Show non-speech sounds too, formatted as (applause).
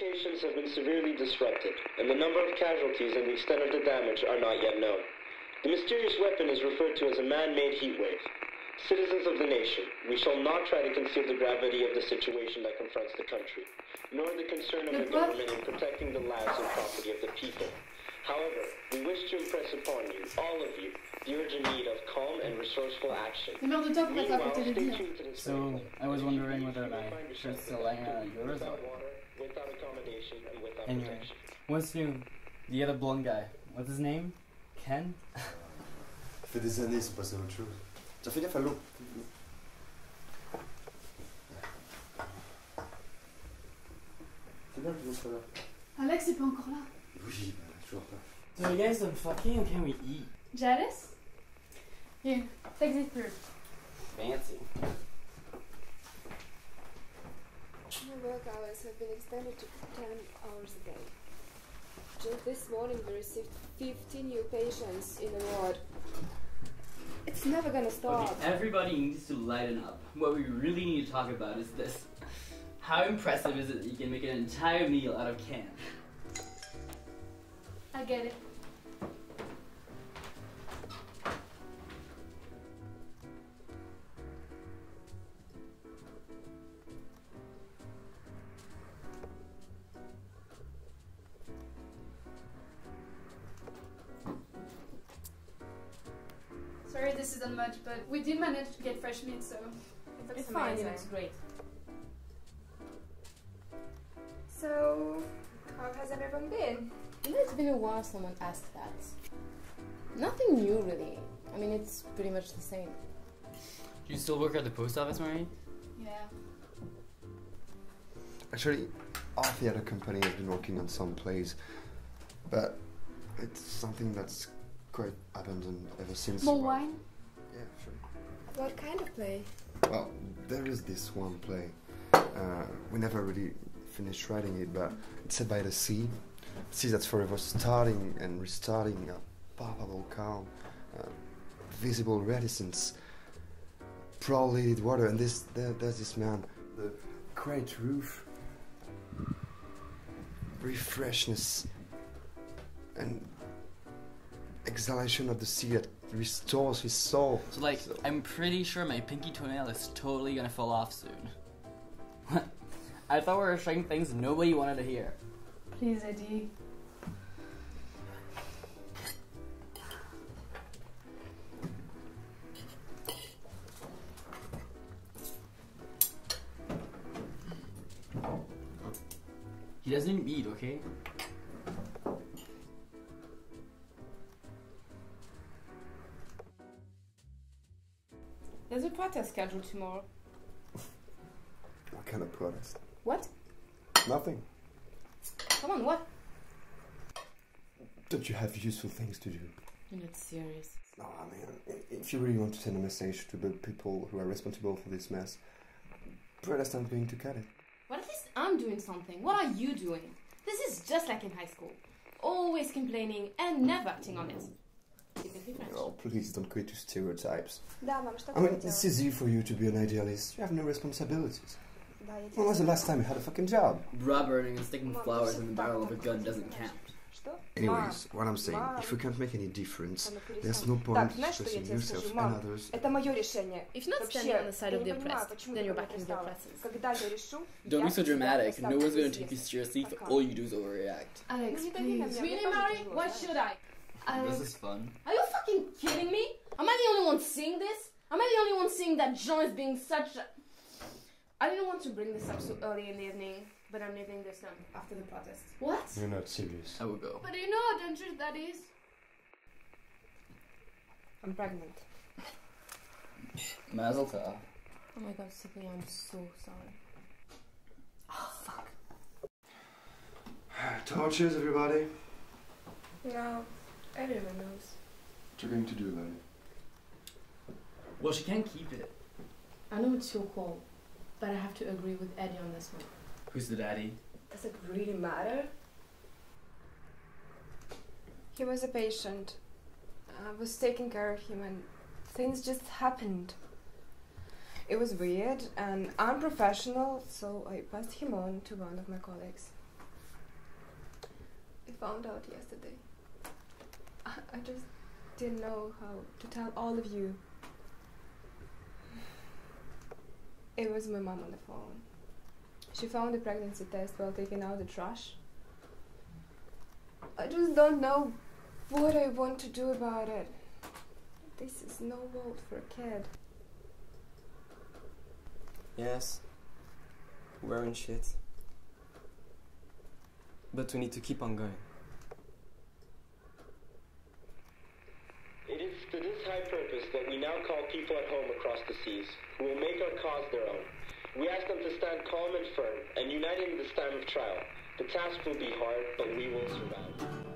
Communications have been severely disrupted, and the number of casualties and the extent of the damage are not yet known. The mysterious weapon is referred to as a man-made heat wave. Citizens of the nation, we shall not try to conceal the gravity of the situation that confronts the country, nor the concern of the government in protecting the lives and property of the people. However, we wish to impress upon you, all of you, the urgent need of calm and resourceful action. Les meurs de temps pour être à Meanwhile, côté de stay tuned to this So. I was wondering whether You will my find yourself shirt's still laying out of yours without or- water, without accommodation, and without Anyway. protection. What's new? The other blonde guy. What's his name? Ken? Ça fait des années, c'est passé à autre chose. Tiens, fais gaffe à l'eau. C'est bien que tu sois là. Alex est pas encore là. Oui, bah, toujours. So you guys done fucking or can we eat? Janice? Here, take this fruit. Fancy. My work hours have been extended to 10 hours a day. Just this morning we received 15 new patients in the ward. It's never gonna stop. Okay, everybody needs to lighten up. What we really need to talk about is this. How impressive is it that you can make an entire meal out of can? I get it. Sorry this isn't much, but we did manage to get fresh meat, so it looks It's fine, it looks great. So, how has everyone been? You know, it's been a while someone asked that. Nothing new, really. I mean, it's pretty much the same. Do you still work at the post office, Marie? Yeah. Actually, our theatre company has been working on some plays, but it's something that's quite abandoned ever since. More well, wine? Yeah, sure. What kind of play? Well, there is this one play. Uh, we never really finished writing it, but it's set by the sea. Sea that's forever starting and restarting, a palpable calm, uh, visible reticence, proliferated water, and this there, there's this man, the great roof, refreshness, and exhalation of the sea that restores his soul. So, like, I'm pretty sure my pinky toenail is totally gonna fall off soon. (laughs) I thought we were showing things nobody wanted to hear. Please, Eddie. He doesn't even eat, okay? There's a protest scheduled tomorrow. What kind of protest? What? Nothing. Come on, what? Don't you have useful things to do? You're not serious. No, I mean, if you really want to send a message to the people who are responsible for this mess, Breda's not going to cut it. Well, at least I'm doing something. What are you doing? This is just like in high school. Always complaining and never acting on it. Oh, please don't create to stereotypes. I mean, it's easy for you to be an idealist. You have no responsibilities. When was the last time you had a fucking job? Rubbing burning and sticking flowers in the barrel of a gun doesn't count. Anyways, what I'm saying, if we can't make any difference, there's no point stressing yourself and others. If not standing on the side of the oppressed, then you're backing the oppressors. Don't be so dramatic. No one's going to take you seriously if all you do is overreact. Alex, please. Really, Mary? Why should I? Alex. This is fun. Are you fucking kidding me? Am I the only one seeing this? Am I the only one seeing that John is being such a... I didn't want to bring this up so early in the evening. But I'm leaving this now after the protest. What? You're not serious. I will go. But you know how dangerous that is. I'm pregnant. Mazel tov. Oh my god, Sippy, I'm so sorry. Oh, fuck. (sighs) Torches, everybody. No, everyone knows. What are you going to do about it? Well, she can't keep it. I know it's your call, but I have to agree with Eddie on this one. Who's the daddy? Does it really matter? He was a patient. I was taking care of him and things just happened. It was weird and unprofessional, so I passed him on to one of my colleagues. I found out yesterday. I, I just didn't know how to tell all of you. It was my mom on the phone. She found the pregnancy test while taking out the trash. I just don't know what I want to do about it. This is no world for a kid. Yes, we're in shit. But we need to keep on going. It is to this high purpose that we now call people at home across the seas, who will make our cause their own. We ask them to stand calm and firm and united in this time of trial. The task will be hard, but we will survive.